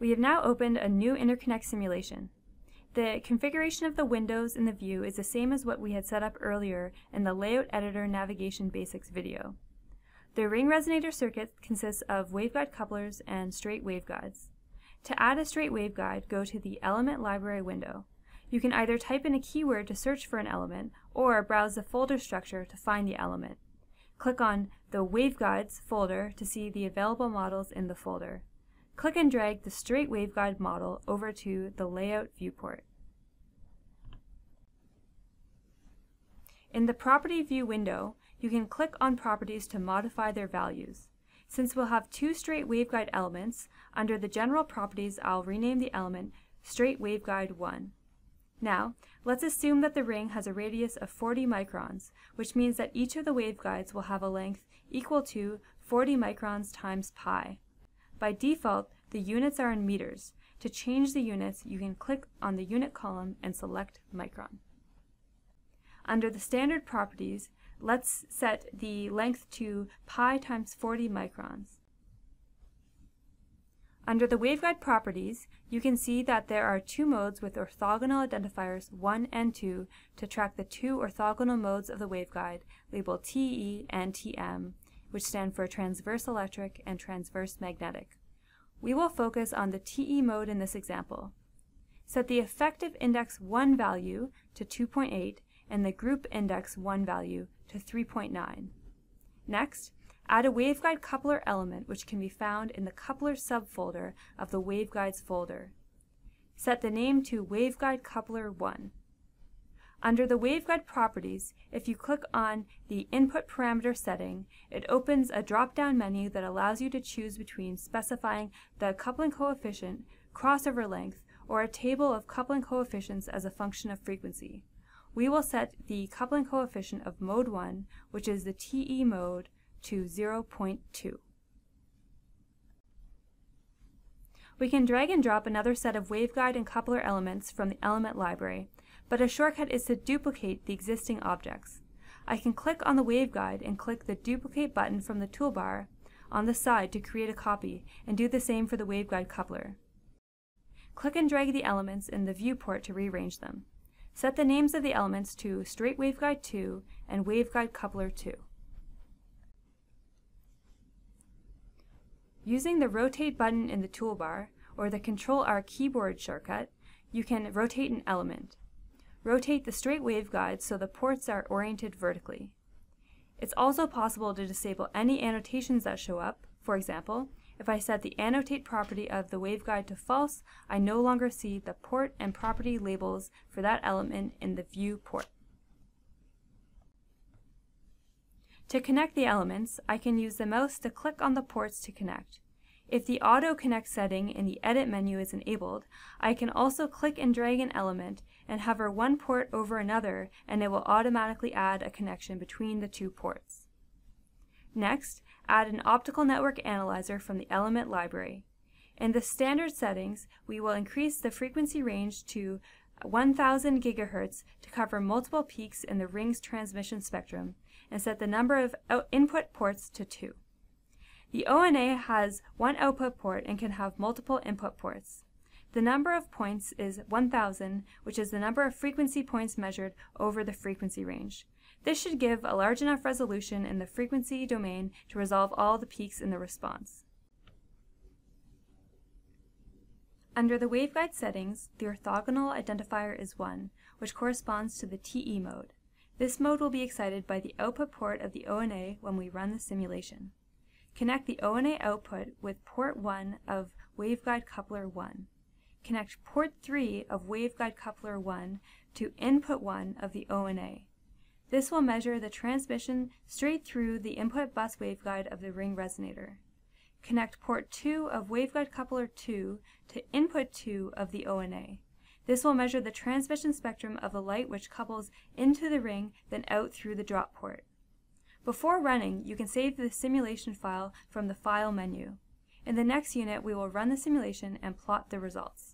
We have now opened a new interconnect simulation. The configuration of the windows in the view is the same as what we had set up earlier in the Layout Editor Navigation Basics video. The ring resonator circuit consists of waveguide couplers and straight waveguides. To add a straight waveguide, go to the Element Library window. You can either type in a keyword to search for an element or browse the folder structure to find the element. Click on the Waveguides folder to see the available models in the folder. Click and drag the straight waveguide model over to the Layout viewport. In the Property View window, you can click on properties to modify their values. Since we'll have two straight waveguide elements, under the General Properties I'll rename the element Straight Waveguide 1. Now, let's assume that the ring has a radius of 40 microns, which means that each of the waveguides will have a length equal to 40 microns times pi. By default, the units are in meters. To change the units, you can click on the unit column and select micron. Under the standard properties, let's set the length to pi times 40 microns. Under the waveguide properties, you can see that there are two modes with orthogonal identifiers 1 and 2 to track the two orthogonal modes of the waveguide labeled TE and TM which stand for transverse electric and transverse magnetic. We will focus on the TE mode in this example. Set the effective index 1 value to 2.8 and the group index 1 value to 3.9. Next, add a waveguide coupler element which can be found in the coupler subfolder of the waveguides folder. Set the name to waveguide coupler 1. Under the waveguide properties, if you click on the input parameter setting, it opens a drop-down menu that allows you to choose between specifying the coupling coefficient, crossover length, or a table of coupling coefficients as a function of frequency. We will set the coupling coefficient of mode 1, which is the TE mode, to 0.2. We can drag and drop another set of waveguide and coupler elements from the element library, but a shortcut is to duplicate the existing objects. I can click on the waveguide and click the Duplicate button from the toolbar on the side to create a copy, and do the same for the waveguide coupler. Click and drag the elements in the viewport to rearrange them. Set the names of the elements to Straight Waveguide 2 and Waveguide Coupler 2. Using the Rotate button in the toolbar, or the Control-R keyboard shortcut, you can rotate an element. Rotate the straight waveguide so the ports are oriented vertically. It's also possible to disable any annotations that show up. For example, if I set the annotate property of the waveguide to false, I no longer see the port and property labels for that element in the view port. To connect the elements, I can use the mouse to click on the ports to connect. If the Auto Connect setting in the Edit menu is enabled, I can also click and drag an element and hover one port over another and it will automatically add a connection between the two ports. Next, add an optical network analyzer from the element library. In the standard settings, we will increase the frequency range to 1000 GHz to cover multiple peaks in the ring's transmission spectrum and set the number of uh, input ports to 2. The ONA has one output port and can have multiple input ports. The number of points is 1000, which is the number of frequency points measured over the frequency range. This should give a large enough resolution in the frequency domain to resolve all the peaks in the response. Under the waveguide settings, the orthogonal identifier is 1, which corresponds to the TE mode. This mode will be excited by the output port of the ONA when we run the simulation. Connect the ONA output with port 1 of waveguide coupler 1. Connect port 3 of waveguide coupler 1 to input 1 of the ONA. This will measure the transmission straight through the input bus waveguide of the ring resonator. Connect port 2 of waveguide coupler 2 to input 2 of the ONA. This will measure the transmission spectrum of the light which couples into the ring then out through the drop port. Before running, you can save the simulation file from the File menu. In the next unit, we will run the simulation and plot the results.